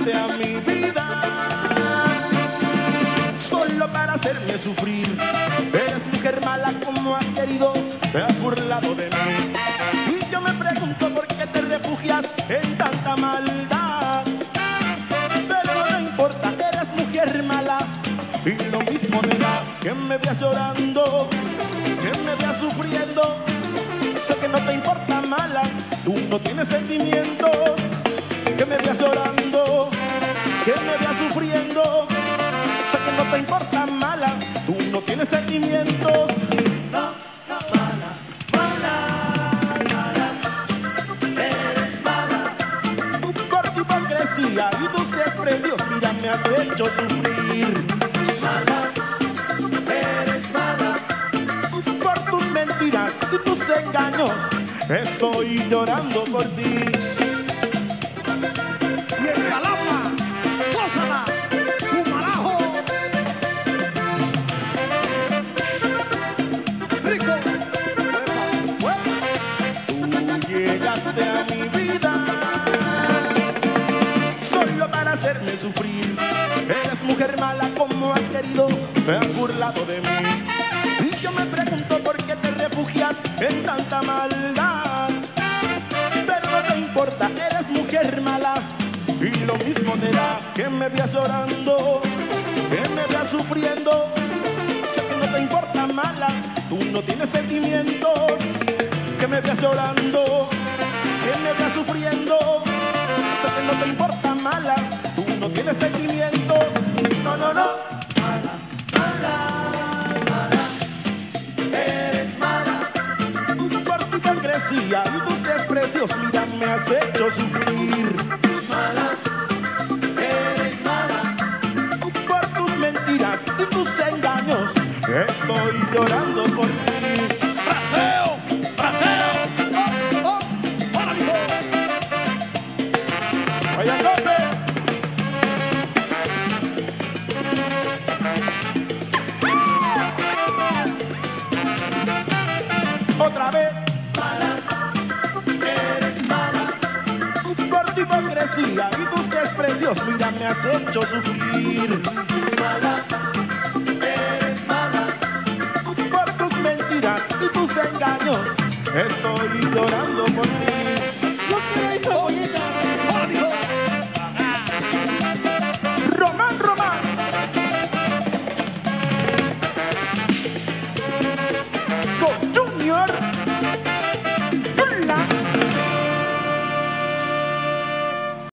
a mi vida solo para hacerme sufrir. Eres mujer mala como has querido, te has burlado de mí. Y yo me pregunto por qué te refugias en tanta maldad. Pero no importa, eres mujer mala. Y lo mismo da que me veas llorando, que me veas sufriendo. Sé que no te importa mala, tú no tienes sentimientos. Y tus desprecios, mira, me has hecho sufrir. Mala, eres mala. Por tus mentiras y tus engaños, estoy llorando por ti. Rico. Tú llegaste a mi vida Eres mujer mala como has querido, te has burlado de mí. Y yo me pregunto por qué te refugias en tanta maldad. Pero no te importa, eres mujer mala. Y lo mismo te da que me veas llorando, que me veas sufriendo. Sé que no te importa mala, tú no tienes sentimientos. Que me veas llorando, que me veas sufriendo. Sé que no te importa mala, no tienes sentimientos. No, no, no. Mala, mala, mala. Eres mala. Por tu hipocresía y tus desprecios, mira, me has hecho sufrir. Mala, eres mala. Por tus mentiras y tus engaños, estoy llorando por ti. Oh, oh. Vaya tope. Y tus desprecios, mira, me has hecho sufrir. Mala. Eres mala. Por tus mentiras y tus engaños, estoy llorando por ti.